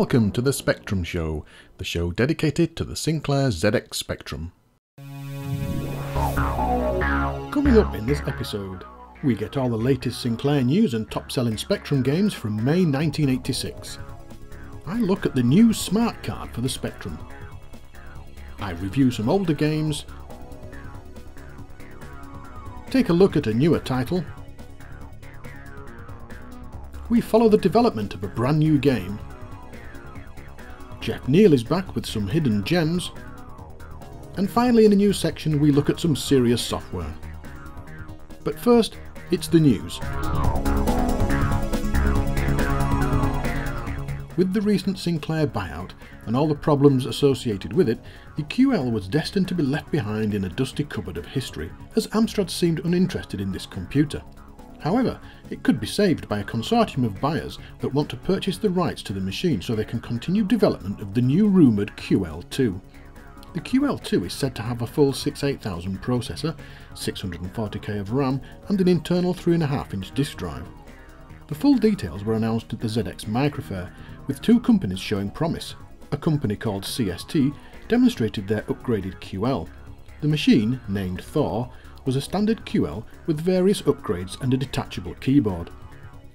welcome to the Spectrum Show, the show dedicated to the Sinclair ZX Spectrum. Coming up in this episode, we get all the latest Sinclair news and top selling Spectrum games from May 1986. I look at the new smart card for the Spectrum. I review some older games, take a look at a newer title, we follow the development of a brand new game. Geoff Neil is back with some hidden gems. And finally in the news section we look at some serious software. But first, it's the news. With the recent Sinclair buyout and all the problems associated with it, the QL was destined to be left behind in a dusty cupboard of history, as Amstrad seemed uninterested in this computer. However, it could be saved by a consortium of buyers that want to purchase the rights to the machine so they can continue development of the new rumoured QL2. The QL2 is said to have a full 68000 processor, 640k of RAM and an internal 3.5 inch disk drive. The full details were announced at the ZX Microfair, with two companies showing promise. A company called CST demonstrated their upgraded QL. The machine, named Thor, was a standard QL with various upgrades and a detachable keyboard.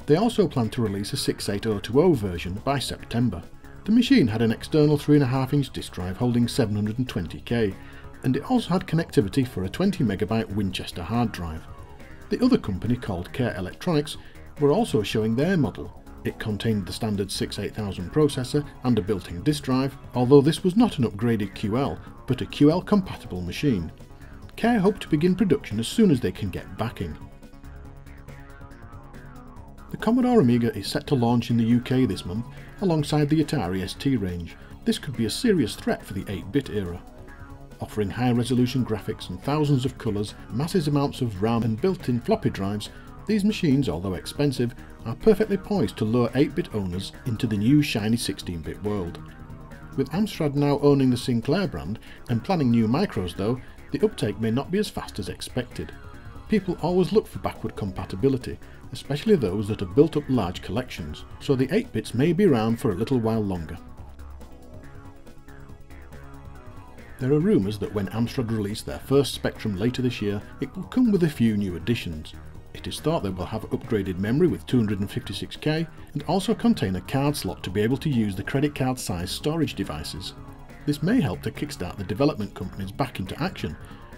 They also planned to release a 68020 version by September. The machine had an external 3.5 inch disk drive holding 720k, and it also had connectivity for a 20MB Winchester hard drive. The other company, called Care Electronics, were also showing their model. It contained the standard 68000 processor and a built-in disk drive, although this was not an upgraded QL, but a QL compatible machine. Care hope to begin production as soon as they can get backing. The Commodore Amiga is set to launch in the UK this month alongside the Atari ST range. This could be a serious threat for the 8-bit era. Offering high-resolution graphics and thousands of colours, massive amounts of RAM and built-in floppy drives, these machines, although expensive, are perfectly poised to lure 8-bit owners into the new shiny 16-bit world. With Amstrad now owning the Sinclair brand and planning new micros though, the uptake may not be as fast as expected. People always look for backward compatibility, especially those that have built up large collections, so the 8-bits may be around for a little while longer. There are rumours that when Amstrad release their first Spectrum later this year, it will come with a few new additions. It is thought they will have upgraded memory with 256k and also contain a card slot to be able to use the credit card size storage devices. This may help to kickstart the development companies back into action,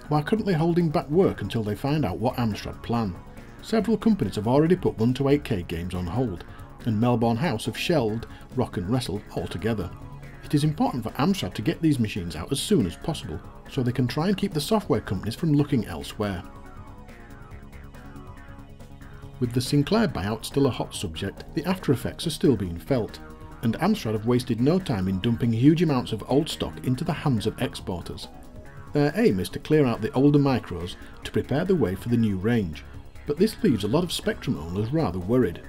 who are currently holding back work until they find out what Amstrad plan. Several companies have already put 1 to 8K games on hold, and Melbourne House have shelved Rock and Wrestle altogether. It is important for Amstrad to get these machines out as soon as possible, so they can try and keep the software companies from looking elsewhere. With the Sinclair buyout still a hot subject, the after effects are still being felt and Amstrad have wasted no time in dumping huge amounts of old stock into the hands of exporters. Their aim is to clear out the older micros to prepare the way for the new range, but this leaves a lot of Spectrum owners rather worried.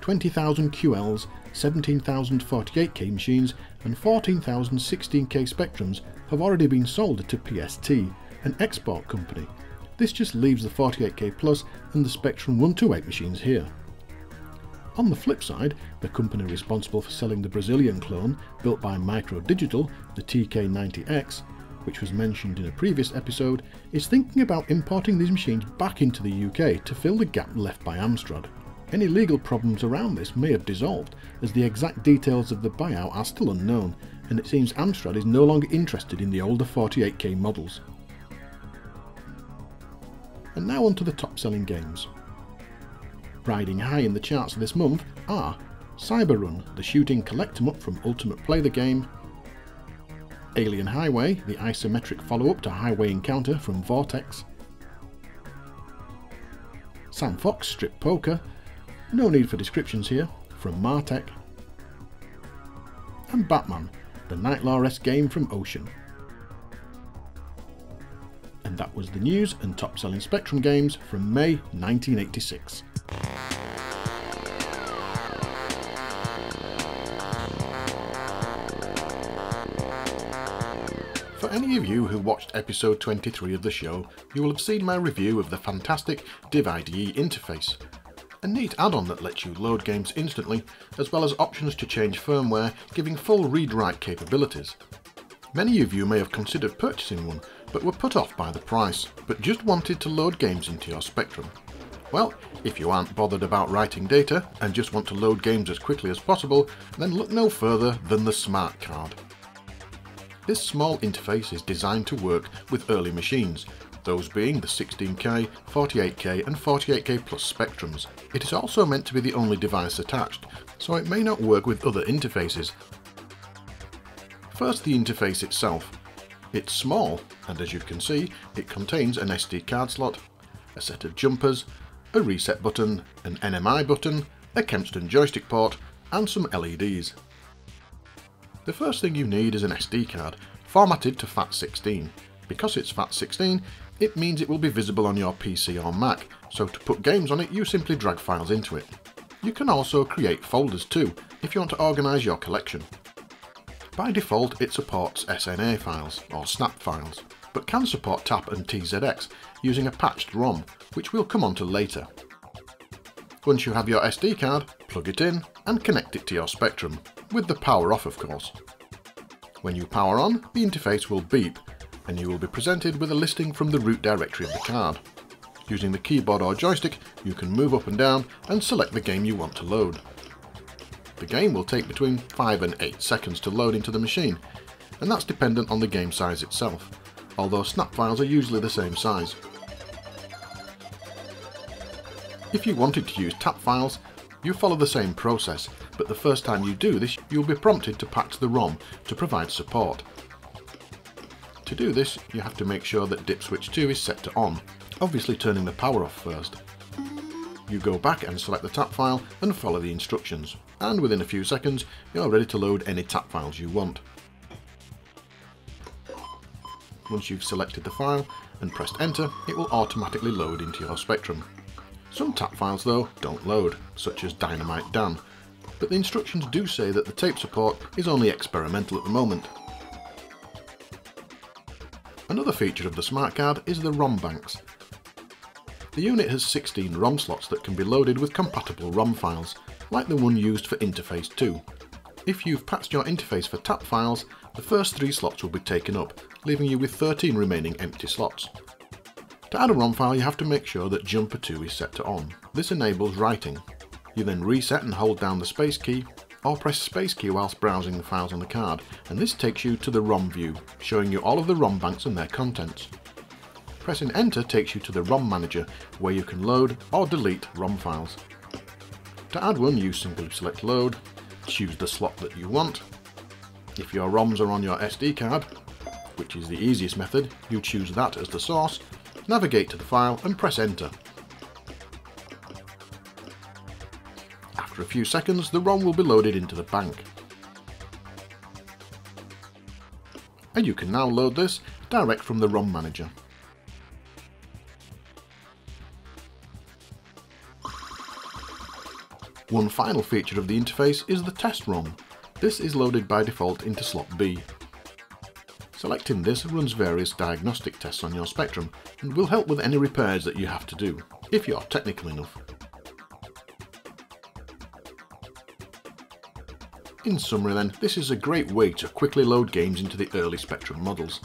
20,000 QLs, 17,000 48K machines and 14,000 16K Spectrums have already been sold to PST, an export company. This just leaves the 48K Plus and the Spectrum 128 machines here. On the flip side, the company responsible for selling the Brazilian clone, built by Micro Digital, the TK90X, which was mentioned in a previous episode, is thinking about importing these machines back into the UK to fill the gap left by Amstrad. Any legal problems around this may have dissolved, as the exact details of the buyout are still unknown, and it seems Amstrad is no longer interested in the older 48K models. And now on to the top selling games. Riding high in the charts this month are Cyberun, the shooting collect 'em up from Ultimate Play the Game, Alien Highway, the isometric follow-up to Highway Encounter from Vortex, Sam Fox Strip Poker, no need for descriptions here, from Martech, and Batman, the Knight Lore-esque game from Ocean. And that was the news and top selling Spectrum games from May 1986. For any of you who watched episode 23 of the show, you will have seen my review of the fantastic DivIDE interface. a neat add-on that lets you load games instantly, as well as options to change firmware, giving full read-write capabilities. Many of you may have considered purchasing one, but were put off by the price, but just wanted to load games into your Spectrum. Well, if you aren't bothered about writing data and just want to load games as quickly as possible, then look no further than the Smart Card. This small interface is designed to work with early machines, those being the 16K, 48K and 48K Plus Spectrums. It is also meant to be the only device attached, so it may not work with other interfaces. First the interface itself. It's small, and as you can see, it contains an SD card slot, a set of jumpers, a reset button, an NMI button, a Kempston joystick port, and some LEDs. The first thing you need is an SD card, formatted to FAT16. Because it's FAT16, it means it will be visible on your PC or Mac, so to put games on it you simply drag files into it. You can also create folders too, if you want to organise your collection. By default it supports SNA files, or snap files, but can support TAP and TZX using a patched ROM, which we'll come on to later. Once you have your SD card, plug it in and connect it to your Spectrum, with the power off of course. When you power on, the interface will beep, and you will be presented with a listing from the root directory of the card. Using the keyboard or joystick, you can move up and down and select the game you want to load. The game will take between 5 and 8 seconds to load into the machine, and that's dependent on the game size itself, although snap files are usually the same size. If you wanted to use tap files, you follow the same process, but the first time you do this you'll be prompted to patch the ROM to provide support. To do this, you have to make sure that dip switch 2 is set to on, obviously turning the power off first. You go back and select the tap file and follow the instructions, and within a few seconds you're ready to load any tap files you want. Once you've selected the file and pressed enter, it will automatically load into your Spectrum. Some tap files though don't load, such as Dynamite Dan, but the instructions do say that the tape support is only experimental at the moment. Another feature of the smart card is the ROM banks. The unit has 16 ROM slots that can be loaded with compatible ROM files, like the one used for Interface 2. If you've patched your interface for tap files, the first three slots will be taken up, leaving you with 13 remaining empty slots. To add a ROM file you have to make sure that Jumper 2 is set to on. This enables writing. You then reset and hold down the space key, or press space key whilst browsing the files on the card, and this takes you to the ROM view, showing you all of the ROM banks and their contents. Pressing enter takes you to the ROM manager, where you can load or delete ROM files. To add one you simply select load, choose the slot that you want. If your ROMs are on your SD card, which is the easiest method, you choose that as the source, navigate to the file and press enter. After a few seconds the ROM will be loaded into the bank. And you can now load this direct from the ROM manager. One final feature of the interface is the test ROM. This is loaded by default into slot B. Selecting this runs various diagnostic tests on your Spectrum and will help with any repairs that you have to do, if you're technical enough. In summary then, this is a great way to quickly load games into the early Spectrum models.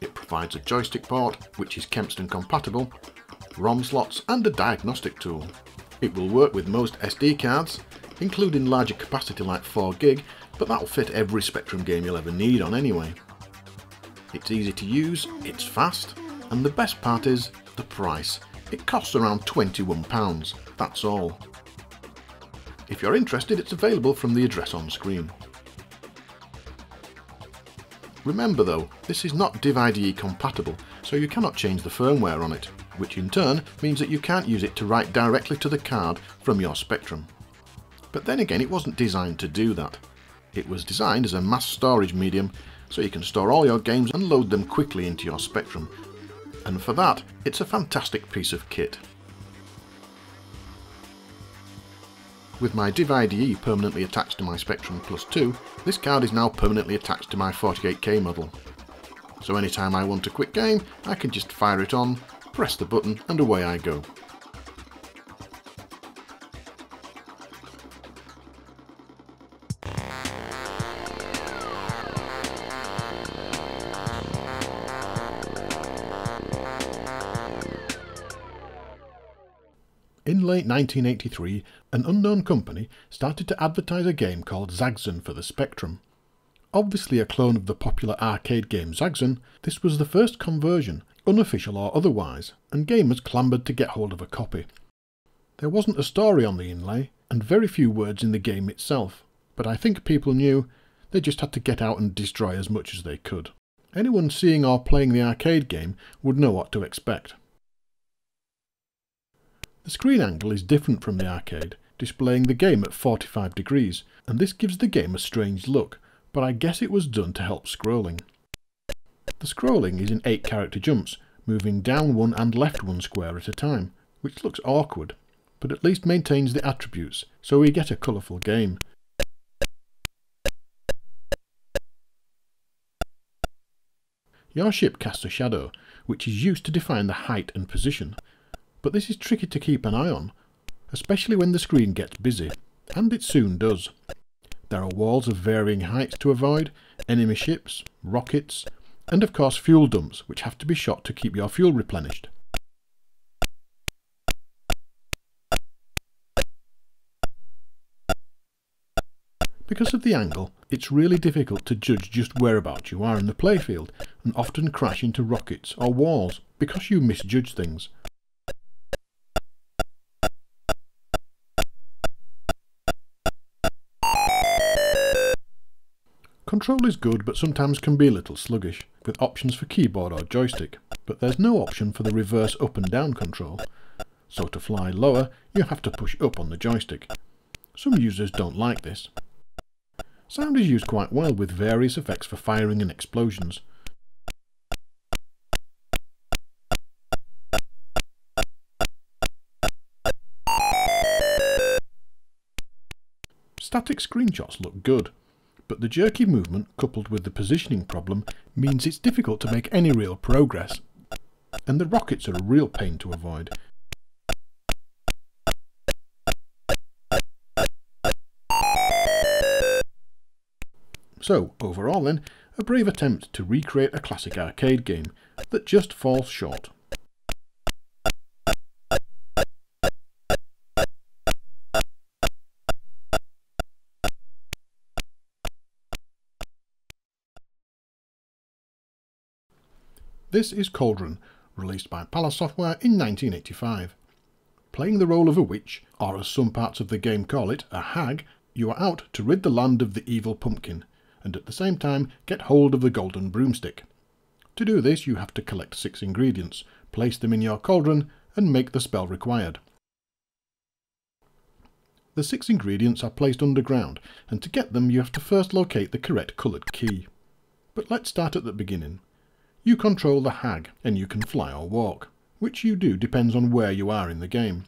It provides a joystick port, which is Kempston compatible, ROM slots and a diagnostic tool. It will work with most SD cards, including larger capacity like 4GB, but that'll fit every Spectrum game you'll ever need on anyway. It's easy to use, it's fast, and the best part is the price. It costs around £21, that's all. If you're interested, it's available from the address on screen. Remember though, this is not DivIDE compatible, so you cannot change the firmware on it which in turn means that you can't use it to write directly to the card from your Spectrum. But then again, it wasn't designed to do that. It was designed as a mass storage medium so you can store all your games and load them quickly into your Spectrum. And for that, it's a fantastic piece of kit. With my DivIDE permanently attached to my Spectrum Plus 2, this card is now permanently attached to my 48K model. So anytime I want a quick game, I can just fire it on, press the button and away I go. In late 1983, an unknown company started to advertise a game called Zaxxan for the Spectrum. Obviously a clone of the popular arcade game Zaxxon, this was the first conversion, unofficial or otherwise, and gamers clamoured to get hold of a copy. There wasn't a story on the inlay, and very few words in the game itself, but I think people knew they just had to get out and destroy as much as they could. Anyone seeing or playing the arcade game would know what to expect. The screen angle is different from the arcade, displaying the game at 45 degrees, and this gives the game a strange look, but I guess it was done to help scrolling. The scrolling is in 8 character jumps, moving down one and left one square at a time, which looks awkward, but at least maintains the attributes, so we get a colourful game. Your ship casts a shadow, which is used to define the height and position, but this is tricky to keep an eye on, especially when the screen gets busy, and it soon does. There are walls of varying heights to avoid, enemy ships, rockets, and of course fuel dumps, which have to be shot to keep your fuel replenished. Because of the angle, it's really difficult to judge just whereabouts you are in the playfield and often crash into rockets or walls because you misjudge things. Control is good but sometimes can be a little sluggish, with options for keyboard or joystick, but there's no option for the reverse up and down control, so to fly lower you have to push up on the joystick. Some users don't like this. Sound is used quite well with various effects for firing and explosions. Static screenshots look good, but the jerky movement coupled with the positioning problem means it's difficult to make any real progress. And the rockets are a real pain to avoid. So, overall then, a brave attempt to recreate a classic arcade game that just falls short. This is Cauldron, released by Palace Software in 1985. Playing the role of a witch, or as some parts of the game call it, a hag, you are out to rid the land of the evil pumpkin, and at the same time get hold of the golden broomstick. To do this you have to collect six ingredients, place them in your cauldron, and make the spell required. The six ingredients are placed underground, and to get them you have to first locate the correct coloured key. But let's start at the beginning. You control the hag, and you can fly or walk, which you do depends on where you are in the game.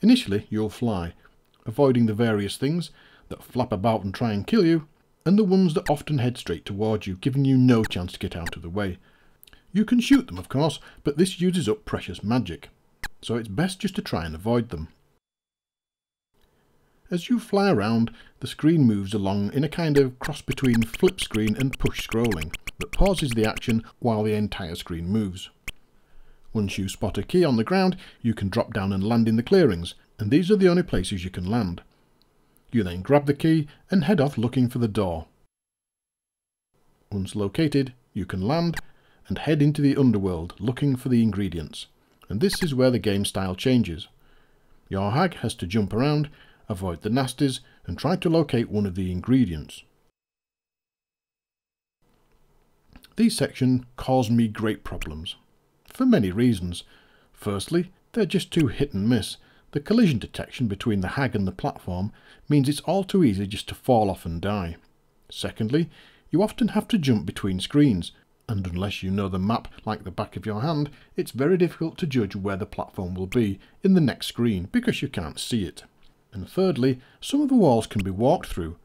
Initially you'll fly, avoiding the various things that flap about and try and kill you, and the ones that often head straight towards you, giving you no chance to get out of the way. You can shoot them of course, but this uses up precious magic, so it's best just to try and avoid them. As you fly around, the screen moves along in a kind of cross between flip screen and push scrolling that pauses the action while the entire screen moves. Once you spot a key on the ground, you can drop down and land in the clearings, and these are the only places you can land. You then grab the key and head off looking for the door. Once located, you can land and head into the underworld looking for the ingredients, and this is where the game style changes. Your hag has to jump around, avoid the nasties, and try to locate one of the ingredients. These sections cause me great problems. For many reasons. Firstly, they're just too hit and miss. The collision detection between the hag and the platform means it's all too easy just to fall off and die. Secondly, you often have to jump between screens, and unless you know the map like the back of your hand, it's very difficult to judge where the platform will be in the next screen because you can't see it. And thirdly, some of the walls can be walked through,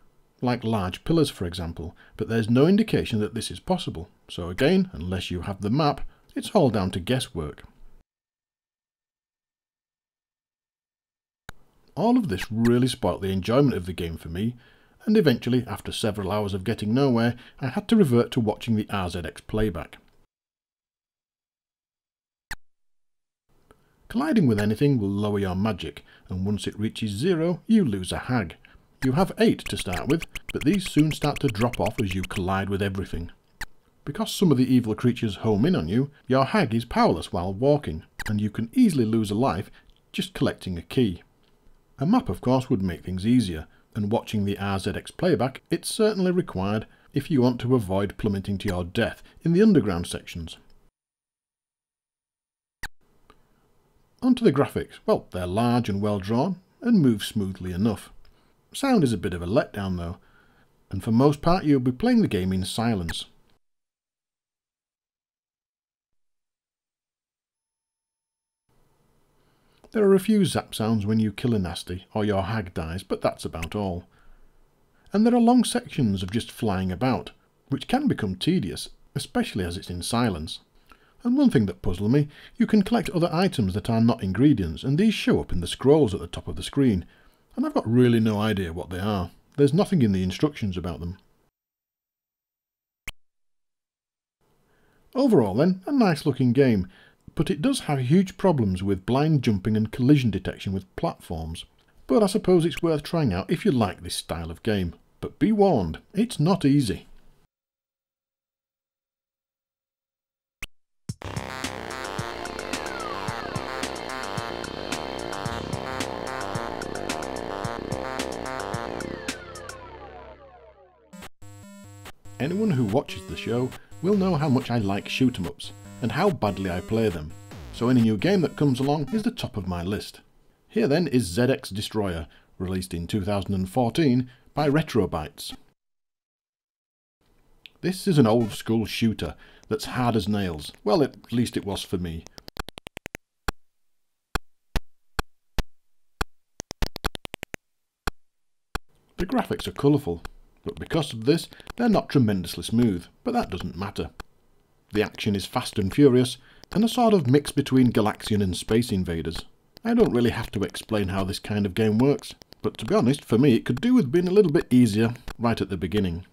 like large pillars for example, but there's no indication that this is possible. So again, unless you have the map, it's all down to guesswork. All of this really spoilt the enjoyment of the game for me, and eventually, after several hours of getting nowhere, I had to revert to watching the RZX playback. Colliding with anything will lower your magic, and once it reaches zero, you lose a hag. You have eight to start with, but these soon start to drop off as you collide with everything. Because some of the evil creatures home in on you, your hag is powerless while walking, and you can easily lose a life just collecting a key. A map of course would make things easier, and watching the RZX playback it's certainly required if you want to avoid plummeting to your death in the underground sections. Onto the graphics. Well, they're large and well drawn, and move smoothly enough. Sound is a bit of a letdown though, and for most part you'll be playing the game in silence. There are a few zap sounds when you kill a nasty or your hag dies, but that's about all. And there are long sections of just flying about, which can become tedious, especially as it's in silence. And one thing that puzzled me, you can collect other items that are not ingredients, and these show up in the scrolls at the top of the screen, and I've got really no idea what they are. There's nothing in the instructions about them. Overall then, a nice looking game, but it does have huge problems with blind jumping and collision detection with platforms. But I suppose it's worth trying out if you like this style of game. But be warned, it's not easy. Anyone who watches the show will know how much I like shoot 'em ups, and how badly I play them, so any new game that comes along is the top of my list. Here then is ZX Destroyer, released in 2014 by Retrobytes. This is an old school shooter that's hard as nails, well at least it was for me. The graphics are colourful, but because of this, they're not tremendously smooth, but that doesn't matter. The action is fast and furious, and a sort of mix between Galaxian and Space Invaders. I don't really have to explain how this kind of game works, but to be honest, for me it could do with being a little bit easier right at the beginning.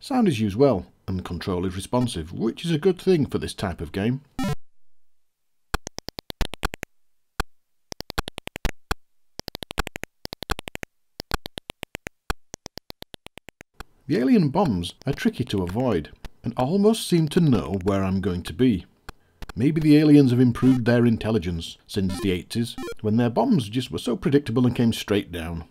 Sound is used well, and control is responsive, which is a good thing for this type of game. The alien bombs are tricky to avoid, and almost seem to know where I'm going to be. Maybe the aliens have improved their intelligence since the 80s, when their bombs just were so predictable and came straight down.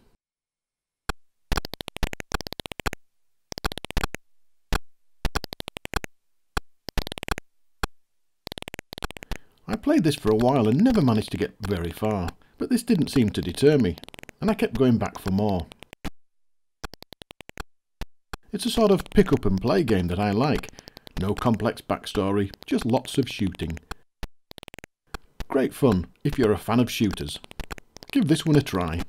I played this for a while and never managed to get very far, but this didn't seem to deter me, and I kept going back for more. It's a sort of pick up and play game that I like. No complex backstory, just lots of shooting. Great fun if you're a fan of shooters. Give this one a try.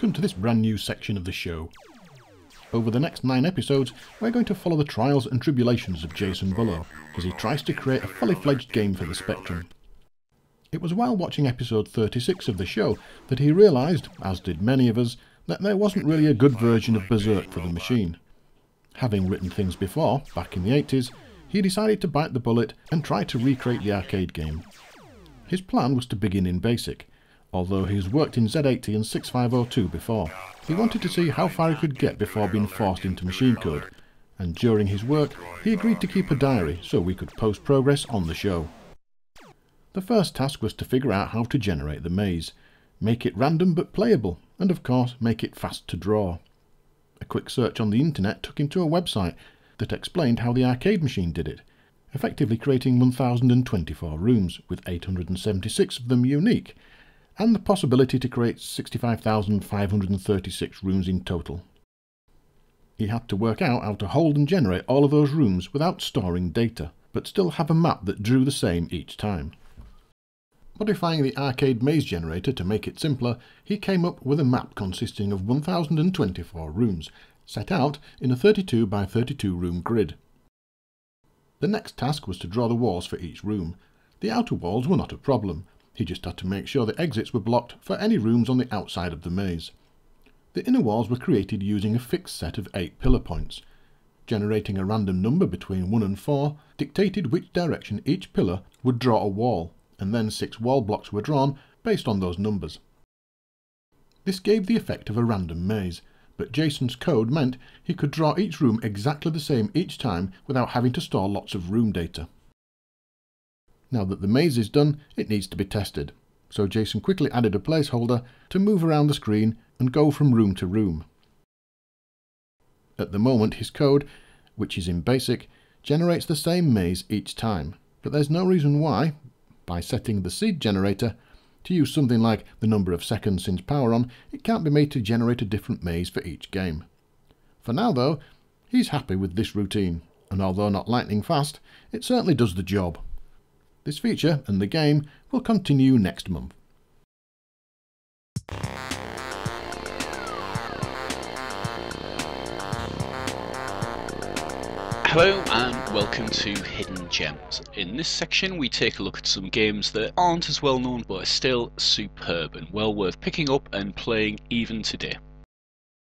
Welcome to this brand new section of the show. Over the next nine episodes, we're going to follow the trials and tribulations of Jason Bullough as he tries to create a fully fledged game for the Spectrum. It was while watching episode 36 of the show that he realised, as did many of us, that there wasn't really a good version of Berserk for the machine. Having written things before, back in the 80s, he decided to bite the bullet and try to recreate the arcade game. His plan was to begin in BASIC, although he's worked in Z80 and 6502 before. He wanted to see how far he could get before being forced into machine code, and during his work he agreed to keep a diary so we could post progress on the show. The first task was to figure out how to generate the maze, make it random but playable, and of course make it fast to draw. A quick search on the internet took him to a website that explained how the arcade machine did it, effectively creating 1024 rooms, with 876 of them unique, and the possibility to create 65,536 rooms in total. He had to work out how to hold and generate all of those rooms without storing data, but still have a map that drew the same each time. Modifying the arcade maze generator to make it simpler, he came up with a map consisting of 1024 rooms, set out in a 32 by 32 room grid. The next task was to draw the walls for each room. The outer walls were not a problem, he just had to make sure the exits were blocked for any rooms on the outside of the maze. The inner walls were created using a fixed set of 8 pillar points. Generating a random number between 1 and 4 dictated which direction each pillar would draw a wall, and then six wall blocks were drawn based on those numbers. This gave the effect of a random maze, but Jason's code meant he could draw each room exactly the same each time without having to store lots of room data. Now that the maze is done, it needs to be tested, so Jason quickly added a placeholder to move around the screen and go from room to room. At the moment his code, which is in BASIC, generates the same maze each time, but there's no reason why, by setting the seed generator to use something like the number of seconds since power on, it can't be made to generate a different maze for each game. For now though, he's happy with this routine, and although not lightning fast, it certainly does the job. This feature and the game will continue next month. Hello and welcome to Hidden Gems. In this section we take a look at some games that aren't as well known but are still superb and well worth picking up and playing even today.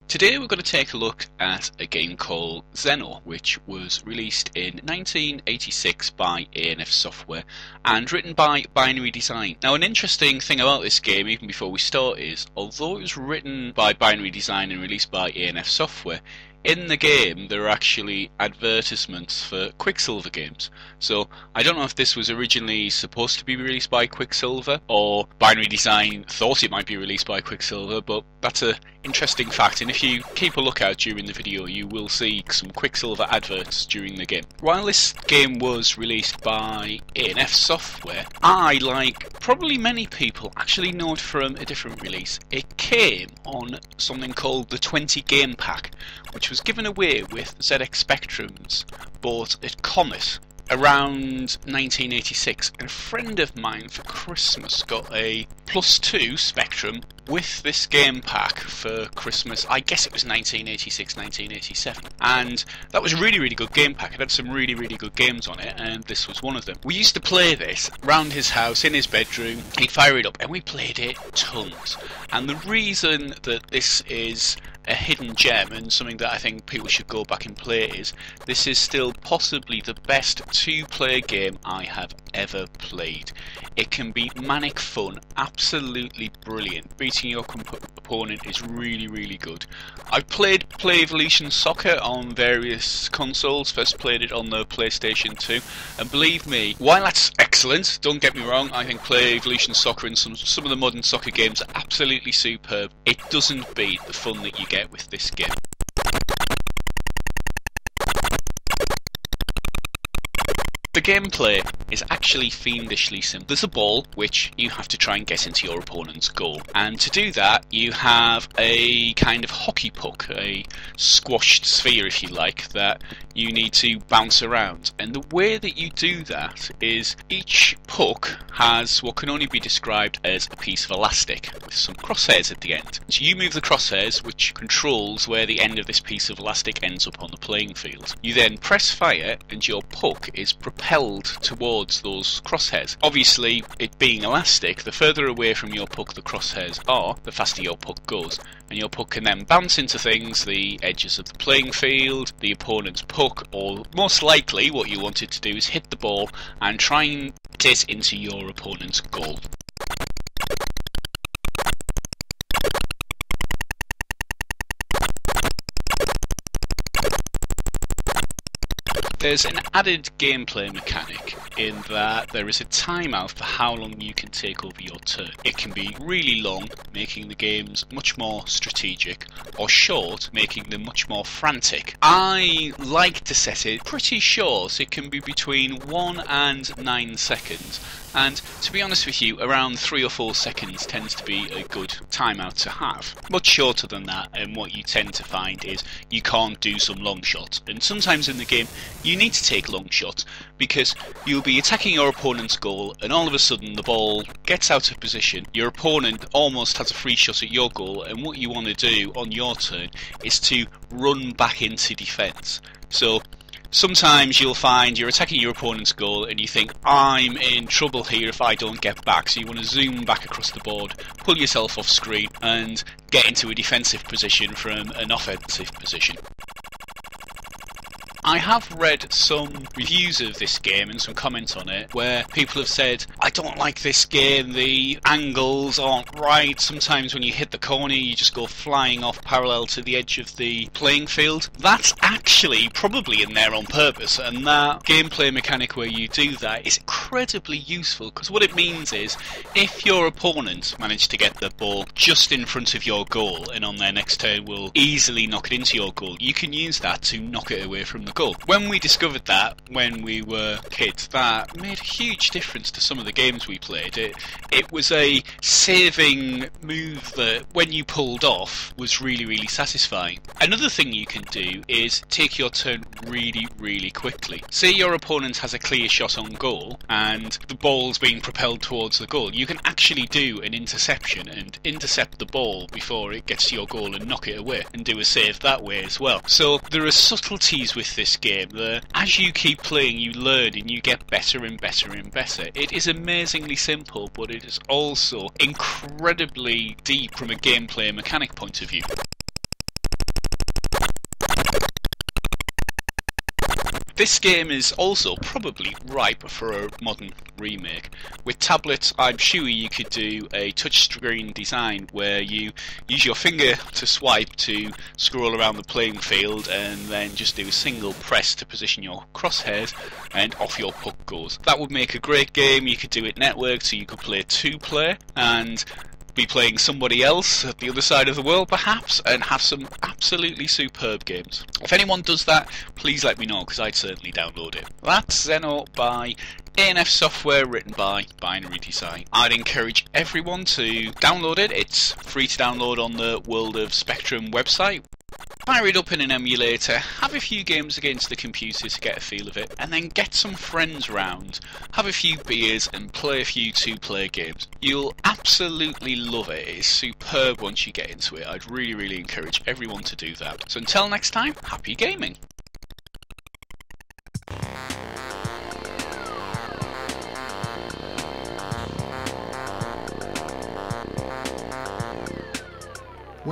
Today we're going to take a look at a game called Xeno, which was released in 1986 by ANF Software and written by Binary Design. Now an interesting thing about this game, even before we start, is although it was written by Binary Design and released by ANF Software, in the game there are actually advertisements for Quicksilva games. So I don't know if this was originally supposed to be released by Quicksilva or Binary Design thought it might be released by Quicksilva, but that's a interesting fact and if you keep a lookout during the video you will see some Quicksilva adverts during the game. While this game was released by ANF Software, I, like probably many people, actually know it from a different release. It came on something called the 20 Game Pack, which was given away with ZX Spectrums bought at Comet around 1986 and a friend of mine for Christmas got a plus two Spectrum with this game pack for Christmas. I guess it was 1986, 1987. And that was a really, really good game pack. It had some really, really good games on it, and this was one of them. We used to play this around his house, in his bedroom. He'd fire it up, and we played it tons. And the reason that this is a hidden gem and something that I think people should go back and play is this is still possibly the best two player game I have ever played. It can be manic fun, absolutely brilliant. Beating your opponent is really, really good. I've played Pro Evolution Soccer on various consoles, first played it on the PlayStation 2, and believe me, while that's excellent, don't get me wrong, I think Pro Evolution Soccer and some, some of the modern soccer games are absolutely superb, it doesn't beat the fun that you get with this game. The gameplay is actually fiendishly simple. There's a ball which you have to try and get into your opponent's goal, and to do that, you have a kind of hockey puck, a squashed sphere, if you like, that you need to bounce around. And the way that you do that is each puck has what can only be described as a piece of elastic with some crosshairs at the end. So you move the crosshairs, which controls where the end of this piece of elastic ends up on the playing field. You then press fire, and your puck is propelled propelled towards those crosshairs. Obviously, it being elastic, the further away from your puck the crosshairs are, the faster your puck goes. And your puck can then bounce into things, the edges of the playing field, the opponent's puck, or most likely what you wanted to do is hit the ball and try and get it into your opponent's goal. There's an added gameplay mechanic in that there is a timeout for how long you can take over your turn. It can be really long, making the games much more strategic, or short, making them much more frantic. I like to set it pretty short, it can be between 1 and 9 seconds, and to be honest with you, around 3 or 4 seconds tends to be a good timeout to have. Much shorter than that, and what you tend to find is you can't do some long shots, and sometimes in the game you you need to take long shots because you'll be attacking your opponent's goal and all of a sudden the ball gets out of position. Your opponent almost has a free shot at your goal and what you want to do on your turn is to run back into defence. So sometimes you'll find you're attacking your opponent's goal and you think, I'm in trouble here if I don't get back. So you want to zoom back across the board, pull yourself off screen, and get into a defensive position from an offensive position. I have read some reviews of this game and some comments on it where people have said, I don't like this game, the angles aren't right, sometimes when you hit the corner you just go flying off parallel to the edge of the playing field. That's actually probably in there on purpose, and that gameplay mechanic where you do that is incredibly useful because what it means is if your opponent managed to get the ball just in front of your goal and on their next turn will easily knock it into your goal, you can use that to knock it away from the goal. When we discovered that when we were kids, that made a huge difference to some of the games we played. It it was a saving move that when you pulled off was really really satisfying. Another thing you can do is take your turn really really quickly. Say your opponent has a clear shot on goal and the ball's being propelled towards the goal. You can actually do an interception and intercept the ball before it gets to your goal and knock it away and do a save that way as well. So there are subtleties with this game as you keep playing you learn and you get better and better and better. It is amazingly simple but it is also incredibly deep from a gameplay mechanic point of view. This game is also probably ripe for a modern remake. With tablets, I'm sure you could do a touchscreen design where you use your finger to swipe to scroll around the playing field and then just do a single press to position your crosshairs and off your puck goes. That would make a great game. You could do it networked so you could play two player and be playing somebody else at the other side of the world perhaps and have some absolutely superb games. If anyone does that, please let me know because I'd certainly download it. That's Xeno by ANF software written by Binary Design. I'd encourage everyone to download it. It's free to download on the World of Spectrum website. Fire it up in an emulator, have a few games against the computer to get a feel of it, and then get some friends round, have a few beers and play a few two-player games. You'll absolutely love it, it's superb once you get into it. I'd really really encourage everyone to do that. So until next time, happy gaming!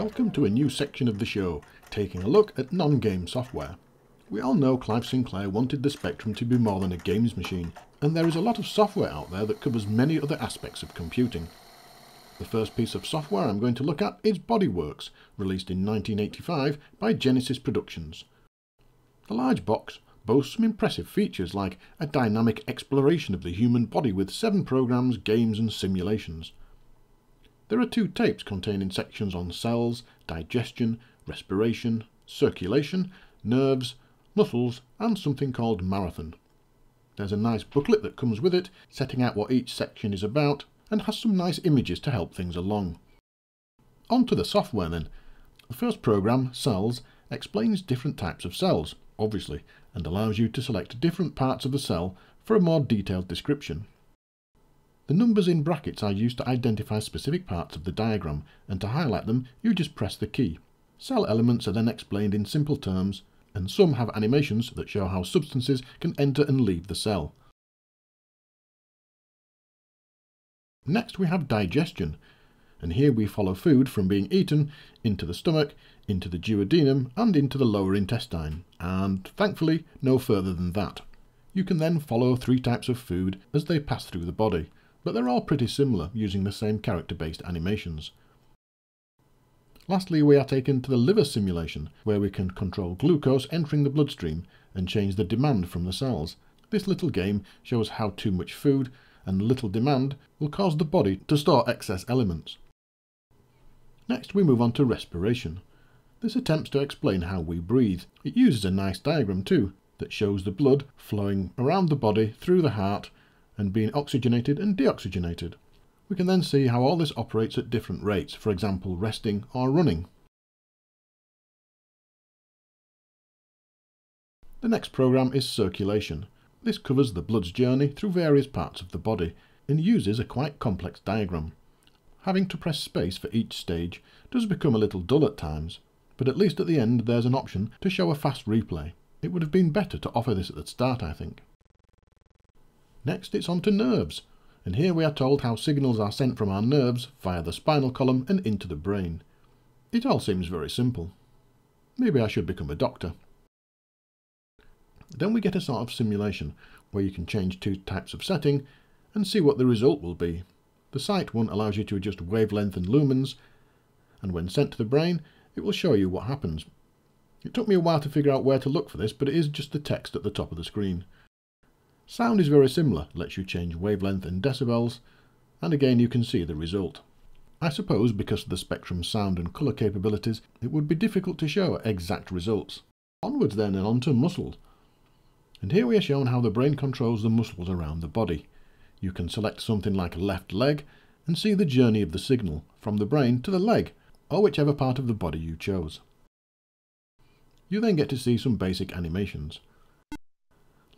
Welcome to a new section of the show, taking a look at non-game software. We all know Clive Sinclair wanted the Spectrum to be more than a games machine, and there is a lot of software out there that covers many other aspects of computing. The first piece of software I'm going to look at is Bodyworks, released in 1985 by Genesis Productions. The large box boasts some impressive features like a dynamic exploration of the human body with seven programs, games and simulations. There are two tapes containing sections on cells, digestion, respiration, circulation, nerves, muscles, and something called marathon. There's a nice booklet that comes with it, setting out what each section is about, and has some nice images to help things along. On to the software then. The first program, Cells, explains different types of cells, obviously, and allows you to select different parts of the cell for a more detailed description. The numbers in brackets are used to identify specific parts of the diagram, and to highlight them you just press the key. Cell elements are then explained in simple terms, and some have animations that show how substances can enter and leave the cell. Next we have digestion, and here we follow food from being eaten into the stomach, into the duodenum and into the lower intestine, and thankfully no further than that. You can then follow three types of food as they pass through the body but they're all pretty similar using the same character-based animations. Lastly, we are taken to the liver simulation, where we can control glucose entering the bloodstream and change the demand from the cells. This little game shows how too much food and little demand will cause the body to store excess elements. Next we move on to respiration. This attempts to explain how we breathe. It uses a nice diagram too, that shows the blood flowing around the body through the heart and being oxygenated and deoxygenated. We can then see how all this operates at different rates, for example resting or running. The next program is circulation. This covers the blood's journey through various parts of the body and uses a quite complex diagram. Having to press space for each stage does become a little dull at times, but at least at the end there's an option to show a fast replay. It would have been better to offer this at the start, I think. Next it's on to nerves, and here we are told how signals are sent from our nerves via the spinal column and into the brain. It all seems very simple. Maybe I should become a doctor. Then we get a sort of simulation where you can change two types of setting and see what the result will be. The sight one allows you to adjust wavelength and lumens, and when sent to the brain, it will show you what happens. It took me a while to figure out where to look for this, but it is just the text at the top of the screen. Sound is very similar, lets you change wavelength and decibels, and again you can see the result. I suppose because of the spectrum sound and colour capabilities, it would be difficult to show exact results. Onwards then and on to muscles. And here we are shown how the brain controls the muscles around the body. You can select something like left leg and see the journey of the signal from the brain to the leg, or whichever part of the body you chose. You then get to see some basic animations.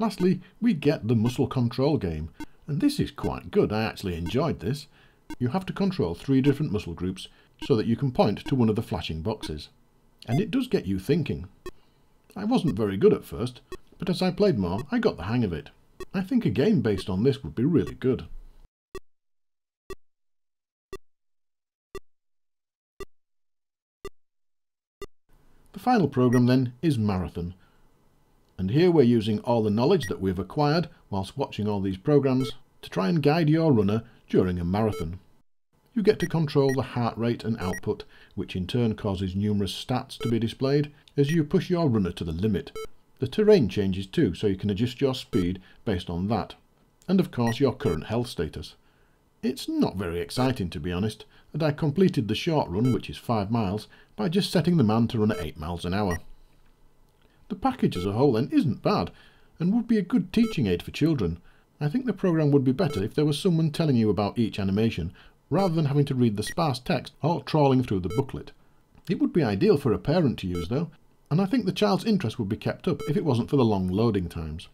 Lastly, we get the muscle control game, and this is quite good, I actually enjoyed this. You have to control three different muscle groups so that you can point to one of the flashing boxes. And it does get you thinking. I wasn't very good at first, but as I played more, I got the hang of it. I think a game based on this would be really good. The final program then is Marathon. And here we're using all the knowledge that we've acquired whilst watching all these programs to try and guide your runner during a marathon. You get to control the heart rate and output, which in turn causes numerous stats to be displayed as you push your runner to the limit, the terrain changes too, so you can adjust your speed based on that. And of course your current health status. It's not very exciting to be honest, and I completed the short run, which is 5 miles, by just setting the man to run at 8 miles an hour. The package as a whole then isn't bad, and would be a good teaching aid for children. I think the program would be better if there was someone telling you about each animation, rather than having to read the sparse text or trawling through the booklet. It would be ideal for a parent to use though, and I think the child's interest would be kept up if it wasn't for the long loading times.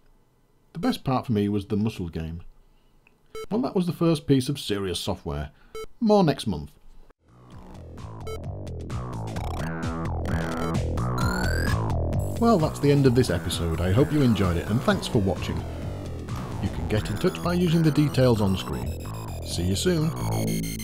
The best part for me was the muscle game. Well, that was the first piece of serious software. More next month. Well, that's the end of this episode. I hope you enjoyed it, and thanks for watching. You can get in touch by using the details on screen. See you soon.